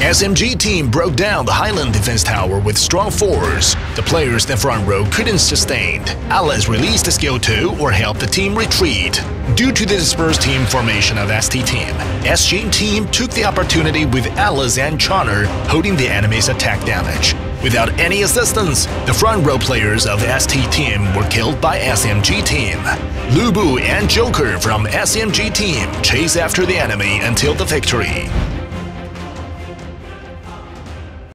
SMG team broke down the Highland defense tower with strong fours. The players in the front row couldn't sustain. Alice released the skill 2 or helped the team retreat. Due to the dispersed team formation of ST team, SG team took the opportunity with Alice and Chaugnar holding the enemy's attack damage. Without any assistance, the front row players of ST team were killed by SMG team. Lubu and Joker from SMG team chase after the enemy until the victory.